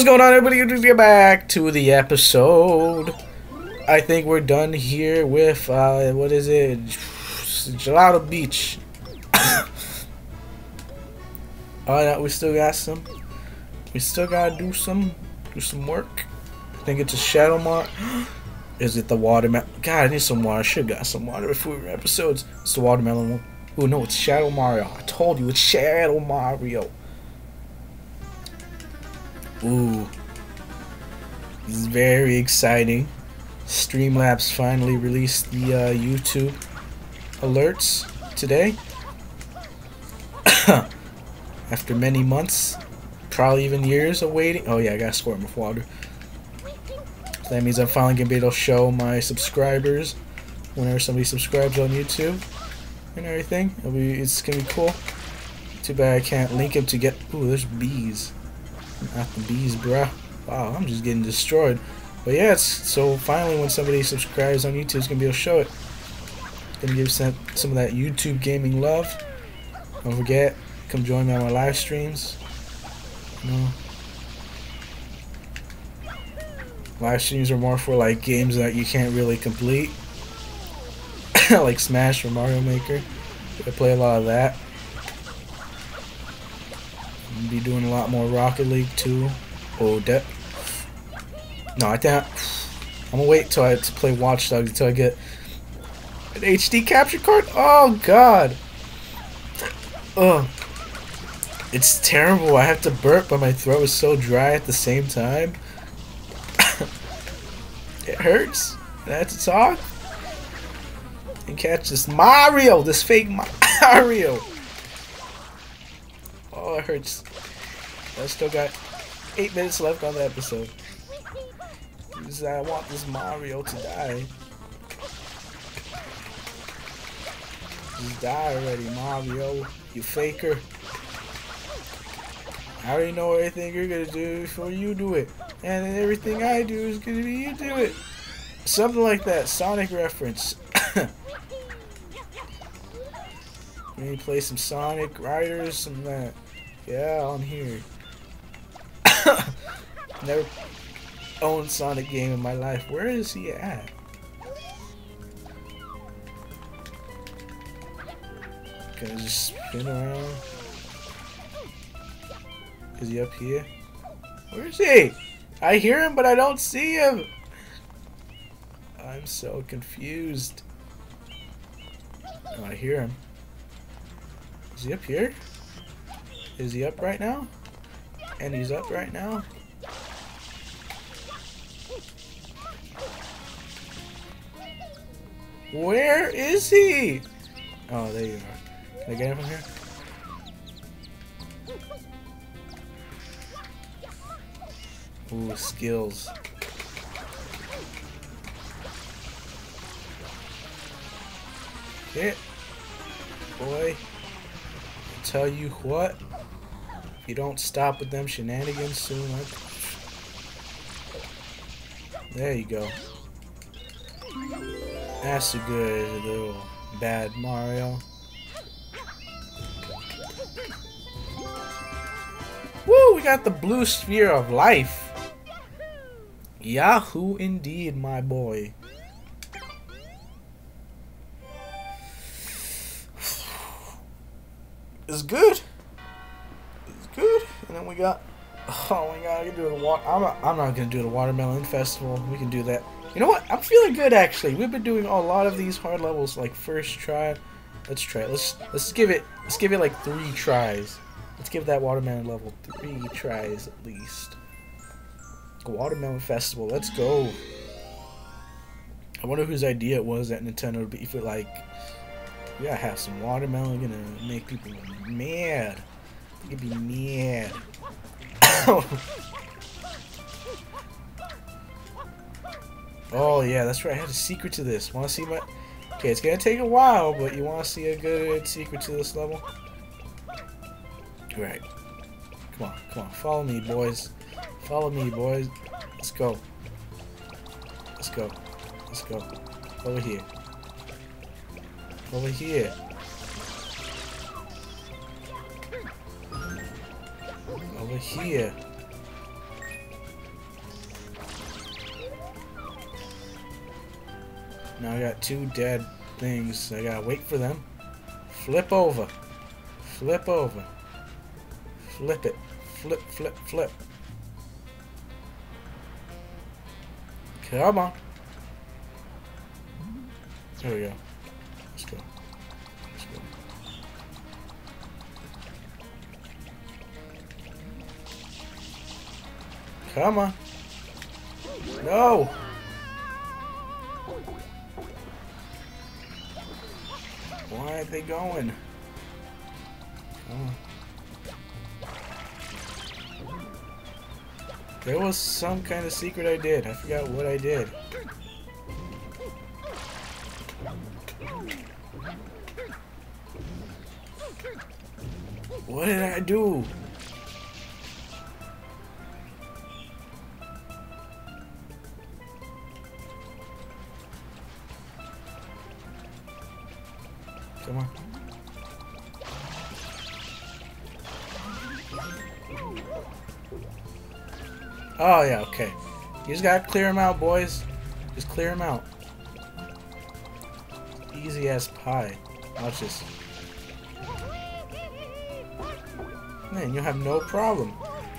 What's going on, everybody? Just get back to the episode. I think we're done here with uh, what is it? Gelato Beach. oh, we still got some. We still gotta do some, do some work. I think it's a Shadow Mark. Is it the watermelon? God, I need some water. I should got some water before we episodes. It's the watermelon one. Oh no, it's Shadow Mario. I told you, it's Shadow Mario. Ooh. This is very exciting. Streamlabs finally released the uh, YouTube alerts today. After many months, probably even years of waiting. Oh yeah, I gotta squirt my water. So that means I'm finally gonna be able to show my subscribers whenever somebody subscribes on YouTube and everything. It'll be, it's gonna be cool. Too bad I can't link him to get. Ooh, there's bees. Not the bees, bruh. Wow, I'm just getting destroyed. But yeah, so finally when somebody subscribes on YouTube, it's going to be able to show it. Gonna give some, some of that YouTube gaming love. Don't forget, come join me on my live streams. You know, live streams are more for like games that you can't really complete. like Smash or Mario Maker. I play a lot of that be doing a lot more Rocket League too. Oh, that. No, I think I'm gonna wait till I to play Watch Dogs until I get an HD capture card. Oh God. Ugh. It's terrible. I have to burp, but my throat is so dry at the same time. it hurts. I have to talk and catch this Mario, this fake Mario. Hurts. I still got eight minutes left on the episode. I want this Mario to die. Just die already, Mario. You faker. I already know everything you're gonna do before you do it. And then everything I do is gonna be you do it. Something like that. Sonic reference. Let me play some Sonic Riders, some that. Yeah, on here. Never owned Sonic game in my life. Where is he at? Can I just spin around? Is he up here? Where is he? I hear him, but I don't see him. I'm so confused. Oh, I hear him. Is he up here? Is he up right now? And he's up right now? Where is he? Oh, there you are. Can I get him from here? Ooh, skills. Hit. Boy. I tell you what you don't stop with them shenanigans soon, there you go. That's a good little bad Mario. Woo! We got the blue sphere of life. Yahoo indeed, my boy. It's good. And then we got, oh my god, I can do the water. I'm I'm not gonna do the watermelon festival. We can do that. You know what? I'm feeling good actually. We've been doing a lot of these hard levels like first try. Let's try. It. Let's let's give it. Let's give it like three tries. Let's give that watermelon level three tries at least. Watermelon festival. Let's go. I wonder whose idea it was that Nintendo to be for like, we gotta have some watermelon. Gonna make people mad. You'd be mad. oh yeah, that's right. I had a secret to this. Want to see my? Okay, it's gonna take a while, but you want to see a good secret to this level? Right. Come on, come on. Follow me, boys. Follow me, boys. Let's go. Let's go. Let's go. Over here. Over here. here? Now I got two dead things. I gotta wait for them. Flip over. Flip over. Flip it. Flip, flip, flip. Come on. There we go. Come on. No! Why aren't they going? On. There was some kind of secret I did. I forgot what I did. What did I do? Oh, yeah, okay. You just gotta clear them out, boys. Just clear them out. Easy as pie. Watch this. Man, you'll have no problem.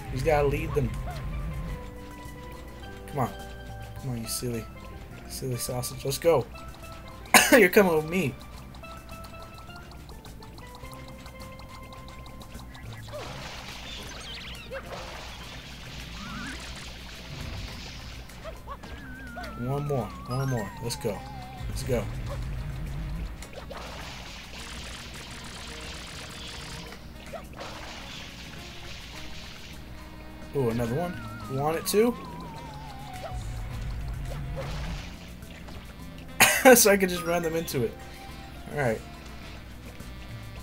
You just gotta lead them. Come on. Come on, you silly. Silly sausage. Let's go. You're coming with me. One more. One more. Let's go. Let's go. Ooh, another one. Want it too? so I can just run them into it. Alright.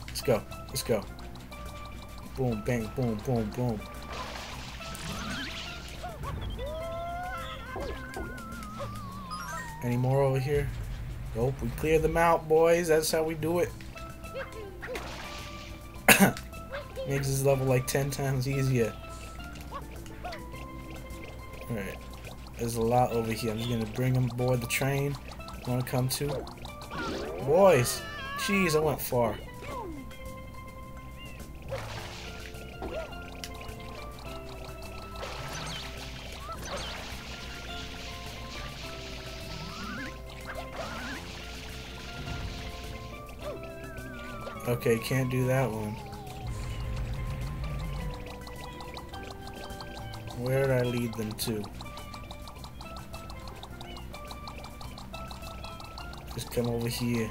Let's go. Let's go. Boom, bang, boom, boom, boom. Any more over here? Nope, we clear them out, boys. That's how we do it. Makes this level like 10 times easier. Alright. There's a lot over here. I'm just gonna bring them aboard the train. Wanna come too? Boys! Jeez, I went far. Okay, can't do that one. Where did I lead them to? Just come over here.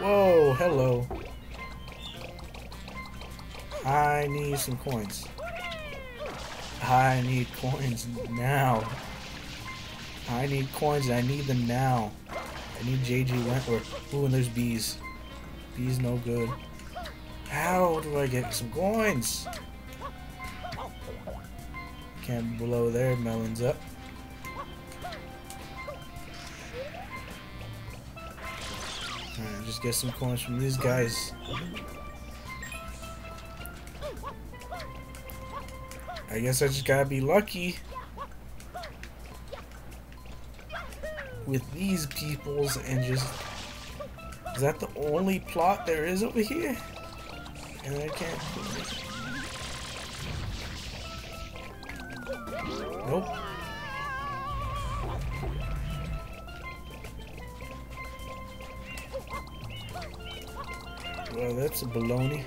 Whoa, hello. I need some coins. I need coins now. I need coins and I need them now. I need JG Wentworth. Ooh, and there's bees. Bees no good. How do I get some coins? Can't blow their melons up. Just get some coins from these guys. I guess I just gotta be lucky with these peoples and just is that the only plot there is over here? And I can't Nope. Well, that's a baloney.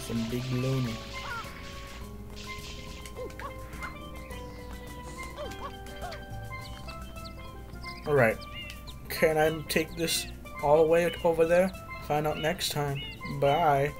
Some big baloney. Alright. Can I take this all the way over there? Find out next time. Bye.